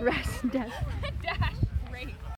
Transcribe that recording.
Rest, death.